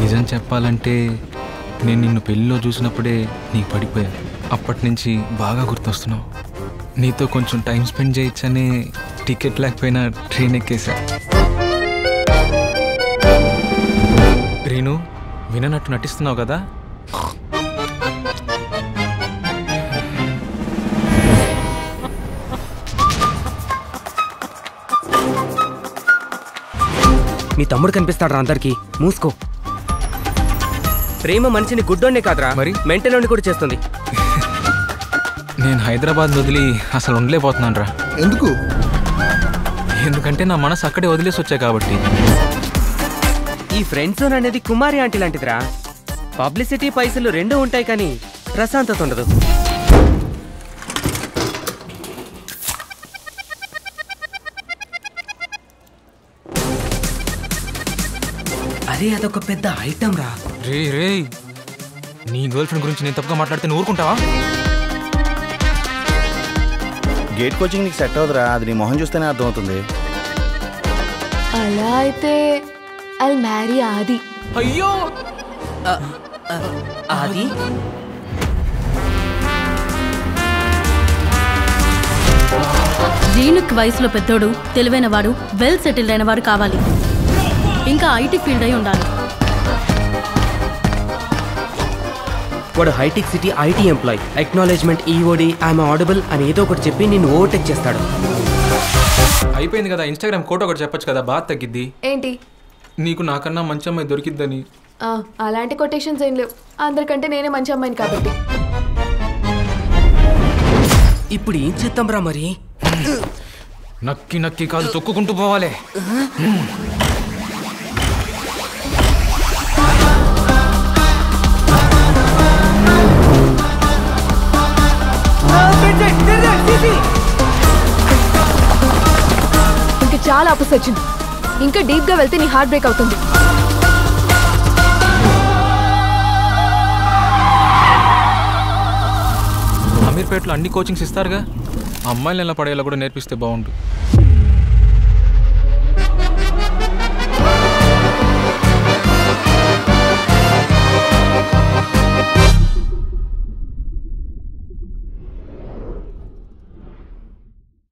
నిజం చెప్పాలంటే నేను నిన్ను పెళ్ళిలో చూసినప్పుడే నీకు పడిపోయా. అప్పటి నుంచి బాగా గుర్తొస్తున్నావు. నీతో కొంచెం టైం స్పెండ్ చేయొచ్చని టికెట్ లేకపోయినా ట్రైన్ ఎక్కేశా రీను విననట్టు నటిస్తున్నావు కదా? మీ తమ్ముడు కనిపిస్తాడు అందరికి. మూసుకో. ప్రేమ మనిషిని గుడ్డోనే కాదురా. మరి? మెంటలోని కూడా చేస్తుంది. నేను హైదరాబాద్ వదిలి అసలు ఉండలేకపోతున్నాను రా ఎందుకు? ఎందుకంటే నా మనసు అక్కడే వదిలేసి వచ్చా కాబట్టి. ఈ ఫ్రెండ్ జోన్ అనేది కుమారి ఆంటీ లాంటిదిరా. పబ్లిసిటీ పైసలు రెండూ ఉంటాయి కానీ ప్రశాంతత ఉండదు. అరే అదొక పెద్ద ఐటమ్ రా. రే రే. నీ గర్ల్ ఫ్రెండ్ గురించి నేను తప్పుగా మాట్లాడితే నువ్వు ఊరుకుంటావా గేట్ కోచింగ్ నీకు సెట్ అవుతురా అది నీ మొహం చూస్తేనే అర్థమవుతుంది. అలా అయితే ఐ మ్యారీ ఆది. అయ్యో! అది రీనుక్ వయసులో పెద్దోడు తెలివైనవాడు వెల్ సెటిల్డ్ అయిన వాడు కావాలి. ఇంకా ఐటీ ఫీల్డ్ అయి ఉండాలి. వాడు hitech City IT employee. Acknowledgement EOD IM audible అని ఏదో ఒకటి చెప్పి నిన్ను ఓవర్టేక్ చేస్తాడు. అయిపోయింది కదా ఇన్స్టాగ్రామ్ కోట ఒకటి చెప్పొచ్చు కదా బాగా తగ్గిద్ది. ఏంటి? నీకు నాకన్నా మంచి అమ్మాయి దొరికిద్దని. ఆ, అలాంటి కొటేషన్స్ ఏం లేవు. అందరికంటే నేనే మంచి అమ్మాయిని కాబట్టి. ఇప్పుడు ఏం చేద్దాం రా మరి? నక్కి నక్కి కాదు తొక్కుకుంటూ పోవాలి. చాలా అపస్ వచ్చింది ఇంకా డీప్గా వెళ్తే నీ హార్ట్ బ్రేక్ అవుతుంది. అమీర్పేటలో అన్ని కోచింగ్స్ ఇస్తారుగా? అమ్మాయిలు ఎలా పడేలా కూడా నేర్పిస్తే బాగుండు.